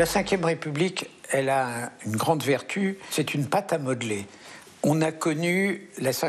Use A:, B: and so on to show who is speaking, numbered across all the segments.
A: La Ve République, elle a une grande vertu, c'est une pâte à modeler. On a connu la Ve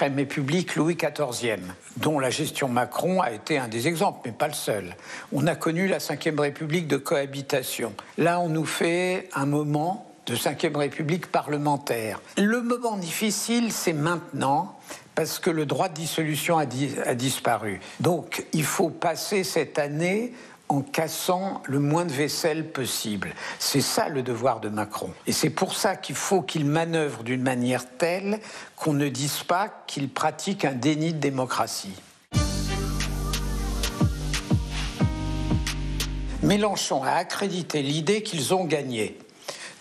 A: la République Louis XIV, dont la gestion Macron a été un des exemples, mais pas le seul. On a connu la Ve République de cohabitation. Là, on nous fait un moment de Ve République parlementaire. Le moment difficile, c'est maintenant, parce que le droit de dissolution a disparu. Donc, il faut passer cette année en cassant le moins de vaisselle possible. C'est ça le devoir de Macron. Et c'est pour ça qu'il faut qu'il manœuvre d'une manière telle qu'on ne dise pas qu'il pratique un déni de démocratie. Mélenchon a accrédité l'idée qu'ils ont gagné.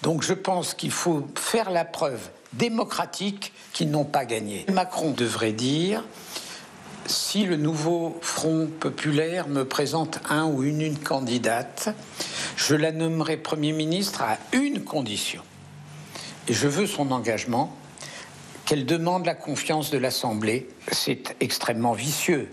A: Donc je pense qu'il faut faire la preuve démocratique qu'ils n'ont pas gagné. Macron devrait dire si le nouveau Front populaire me présente un ou une, candidate, je la nommerai Premier ministre à une condition. Je veux son engagement, qu'elle demande la confiance de l'Assemblée. C'est extrêmement vicieux,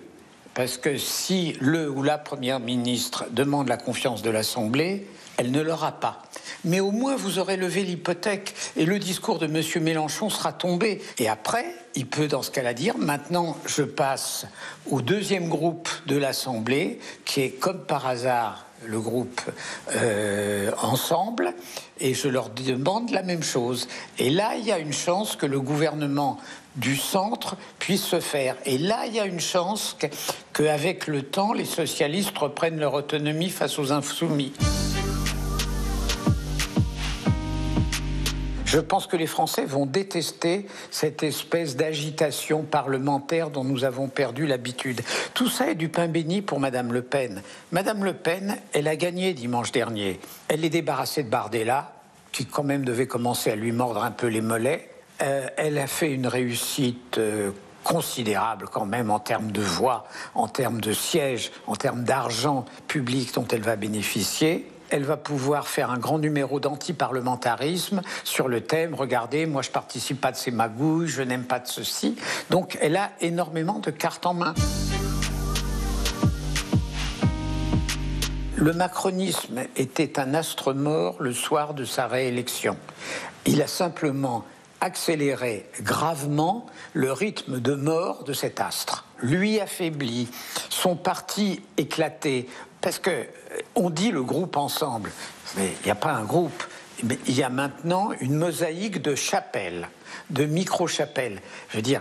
A: parce que si le ou la Première ministre demande la confiance de l'Assemblée, elle ne l'aura pas. Mais au moins, vous aurez levé l'hypothèque et le discours de M. Mélenchon sera tombé. Et après, il peut dans ce cas-là dire, maintenant, je passe au deuxième groupe de l'Assemblée, qui est comme par hasard le groupe euh, ensemble et je leur demande la même chose. Et là, il y a une chance que le gouvernement du centre puisse se faire. Et là, il y a une chance qu'avec le temps, les socialistes reprennent leur autonomie face aux insoumis. Je pense que les Français vont détester cette espèce d'agitation parlementaire dont nous avons perdu l'habitude. Tout ça est du pain béni pour Madame Le Pen. Madame Le Pen, elle a gagné dimanche dernier. Elle est débarrassée de Bardella, qui quand même devait commencer à lui mordre un peu les mollets. Euh, elle a fait une réussite euh, considérable quand même en termes de voix, en termes de sièges, en termes d'argent public dont elle va bénéficier elle va pouvoir faire un grand numéro d'anti-parlementarisme sur le thème regardez, moi je participe pas de ces magouilles, je n'aime pas de ceci. Donc elle a énormément de cartes en main. Le macronisme était un astre mort le soir de sa réélection. Il a simplement accéléré gravement le rythme de mort de cet astre. Lui affaibli, son parti éclaté, parce que euh, on dit le groupe ensemble, mais il n'y a pas un groupe. il y a maintenant une mosaïque de chapelles, de micro-chapelles. Je veux dire,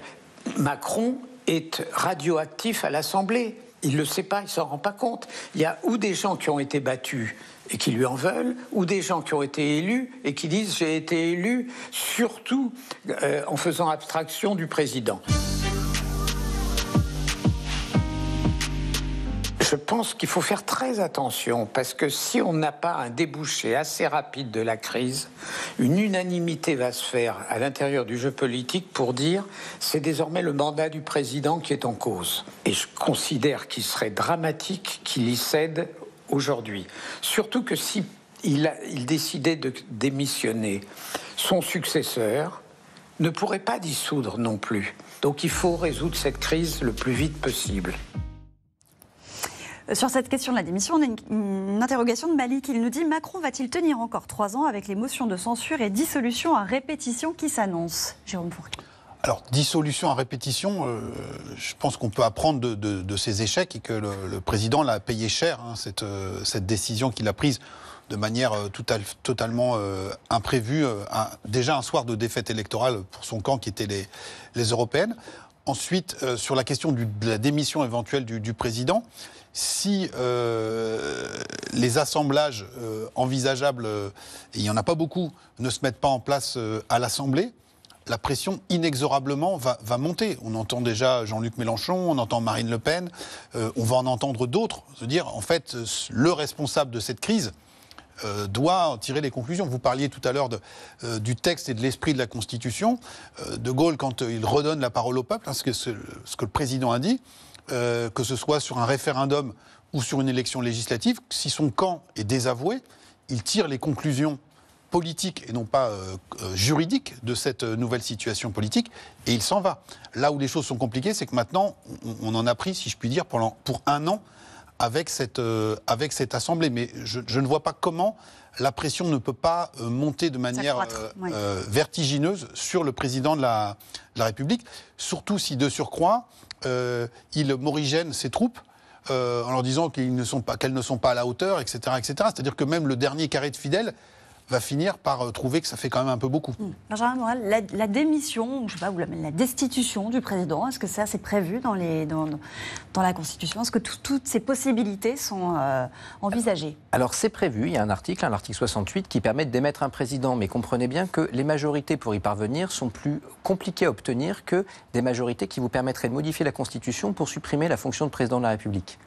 A: Macron est radioactif à l'Assemblée. Il ne le sait pas, il ne s'en rend pas compte. Il y a ou des gens qui ont été battus et qui lui en veulent, ou des gens qui ont été élus et qui disent j'ai été élu surtout euh, en faisant abstraction du président. Pense qu'il faut faire très attention parce que si on n'a pas un débouché assez rapide de la crise, une unanimité va se faire à l'intérieur du jeu politique pour dire c'est désormais le mandat du président qui est en cause. Et je considère qu'il serait dramatique qu'il y cède aujourd'hui. Surtout que si il décidait de démissionner, son successeur ne pourrait pas dissoudre non plus. Donc il faut résoudre cette crise le plus vite possible.
B: Euh, sur cette question de la démission, on a une, interrogation de Malik. Il nous dit Macron va-t-il tenir encore trois ans avec les motions de censure et dissolution à répétition qui s'annoncent? Jérôme Fourquet.
C: Alors, dissolution à répétition, euh, je pense qu'on peut apprendre de, ces échecs et que le, président l'a payé cher, hein, euh, cette, décision qu'il a prise de manière totalement imprévue, déjà un soir de défaite électorale pour son camp qui était les, européennes. Ensuite, sur la question de la démission éventuelle du président, si euh, les assemblages euh, envisageables, euh, et il n'y en a pas beaucoup, ne se mettent pas en place à l'Assemblée, la pression inexorablement va, monter. On entend déjà Jean-Luc Mélenchon, on entend Marine Le Pen, on va en entendre d'autres. Se dire, en fait, le responsable de cette crise doit en tirer les conclusions. Vous parliez tout à l'heure du texte et de l'esprit de la Constitution. de Gaulle, quand il redonne la parole au peuple, hein, ce, que, ce, que, le président a dit, euh, que ce soit sur un référendum ou sur une élection législative, si son camp est désavoué, il tire les conclusions politiques et non pas euh, euh, juridiques de cette nouvelle situation politique et il s'en va. Là où les choses sont compliquées, c'est que maintenant, on, en a pris, si je puis dire, pour un an, avec cette, euh, avec cette Assemblée. Mais je, je ne vois pas comment la pression ne peut pas euh, monter de manière euh,
B: oui.
C: vertigineuse sur le président de la, de la République, surtout si de surcroît, euh, il morigène ses troupes. euh, en leur disant qu'elles ne sont pas à la hauteur, etc., etc. C'est-à-dire que même le dernier carré de fidèles va finir par euh, trouver que ça fait quand même un peu beaucoup.
B: Benjamin Morel, la, la démission, ou je sais pas, ou la, la destitution du président, est-ce que ça c'est prévu dans, les, dans, dans la Constitution? Est-ce que tout- toutes ces possibilités sont euh, envisagées?
D: Alors c'est prévu, il y a un article, hein, l'article 68, qui permet de démettre un président, mais comprenez bien que les majorités pour y parvenir sont plus compliquées à obtenir que des majorités qui vous permettraient de modifier la Constitution pour supprimer la fonction de président de la République.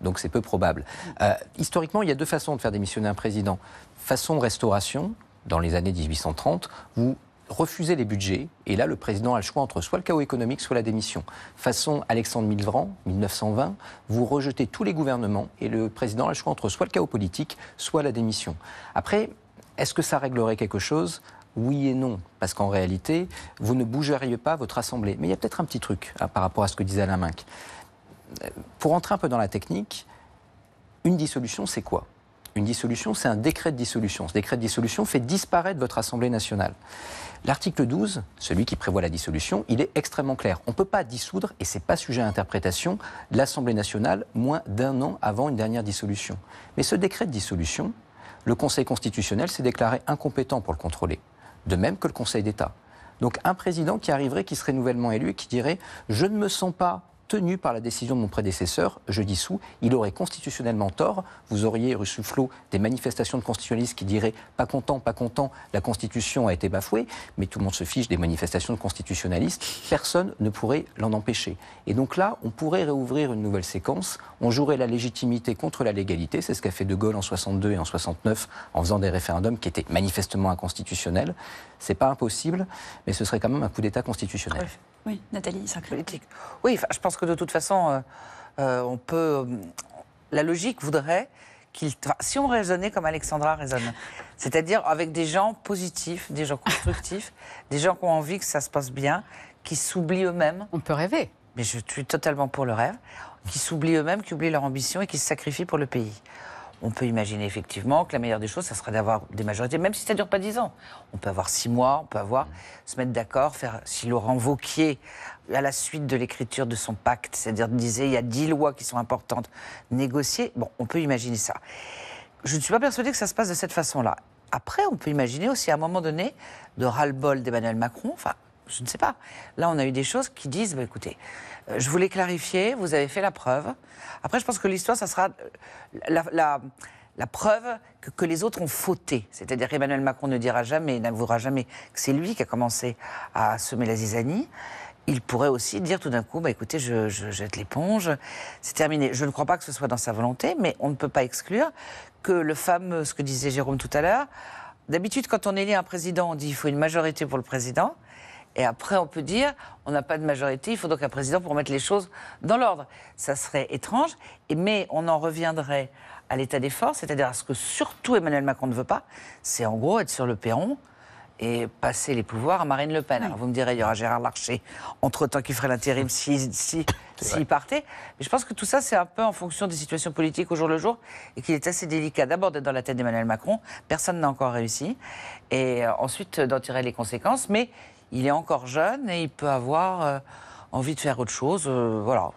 D: Donc c'est peu probable. Euh, historiquement, il y a deux façons de faire démissionner un président. Façon restauration, dans les années 1830, vous refusez les budgets, et là le président a le choix entre soit le chaos économique, soit la démission. Façon Alexandre Millerand, 1920, vous rejetez tous les gouvernements, et le président a le choix entre soit le chaos politique, soit la démission. Après, est-ce que ça réglerait quelque chose? Oui et non, parce qu'en réalité, vous ne bougeriez pas votre assemblée. Mais il y a peut-être un petit truc hein, par rapport à ce que disait Alain Minck. Pour entrer un peu dans la technique, une dissolution, c'est quoi? Une dissolution, c'est un décret de dissolution. Ce décret de dissolution fait disparaître votre Assemblée nationale. L'article 12, celui qui prévoit la dissolution, il est extrêmement clair. On ne peut pas dissoudre, et ce n'est pas sujet à interprétation, l'Assemblée nationale moins d'un an avant une dernière dissolution. Mais ce décret de dissolution, le Conseil constitutionnel s'est déclaré incompétent pour le contrôler, de même que le Conseil d'État. Donc un président qui arriverait, qui serait nouvellement élu qui dirait Je ne me sens pas tenu par la décision de mon prédécesseur, je dissous, il aurait constitutionnellement tort. Vous auriez, rue Soufflot, des manifestations de constitutionnalistes qui diraient pas content, pas content, la Constitution a été bafouée, mais tout le monde se fiche des manifestations de constitutionnalistes, personne ne pourrait l'en empêcher. Et donc là, on pourrait réouvrir une nouvelle séquence, on jouerait la légitimité contre la légalité, c'est ce qu'a fait De Gaulle en 62 et en 69 en faisant des référendums qui étaient manifestement inconstitutionnels. C'est pas impossible, mais ce serait quand même un coup d'État constitutionnel.
B: Oui, Nathalie Saclay.
E: politique. Oui, je pense que de toute façon, euh, euh, on peut. euh, la logique voudrait qu'il. si on raisonnait comme Alexandra raisonne, c'est-à-dire avec des gens positifs, des gens constructifs, des gens qui ont envie que ça se passe bien, qui s'oublient eux-mêmes,
F: On peut rêver.
E: mais je suis totalement pour le rêve, qui s'oublient eux-mêmes, qui oublient leur ambition et qui se sacrifient pour le pays. On peut imaginer effectivement que la meilleure des choses, ça serait d'avoir des majorités, même si ça ne dure pas dix ans. On peut avoir six mois, on peut avoir, se mettre d'accord, faire, si Laurent Vauquier, à la suite de l'écriture de son pacte, c'est-à-dire disait il y a dix lois qui sont importantes, négocier, bon, on peut imaginer ça. Je ne suis pas persuadée que ça se passe de cette façon-là. Après, on peut imaginer aussi à un moment donné de ras-le-bol d'Emmanuel Macron, enfin, je ne sais pas. Là, on a eu des choses qui disent, bah, écoutez, euh, je voulais clarifier, vous avez fait la preuve. Après, je pense que l'histoire, ça sera euh, la, preuve que, les autres ont fauté. C'est-à-dire qu'Emmanuel Macron ne dira jamais, n'avouera jamais que c'est lui qui a commencé à semer la zizanie. Il pourrait aussi dire tout d'un coup, bah, écoutez, je, je jette l'éponge, c'est terminé. Je ne crois pas que ce soit dans sa volonté, mais on ne peut pas exclure que le fameux, ce que disait Jérôme tout à l'heure, d'habitude, quand on élit un président, on dit il faut une majorité pour le président. Et après, on peut dire, on n'a pas de majorité, il faut donc un président pour mettre les choses dans l'ordre. Ça serait étrange, mais on en reviendrait à l'état des forces, c'est-à-dire à ce que surtout Emmanuel Macron ne veut pas, c'est en gros être sur le perron et passer les pouvoirs à Marine Le Pen. Alors vous me direz, il y aura Gérard Larcher, entre-temps, qui ferait l'intérim s'il si, s'il partait. Mais je pense que tout ça, c'est un peu en fonction des situations politiques au jour le jour, et qu'il est assez délicat d'abord d'être dans la tête d'Emmanuel Macron, personne n'a encore réussi, et euh, ensuite d'en tirer les conséquences, mais il est encore jeune et il peut avoir euh, envie de faire autre chose. euh, voilà.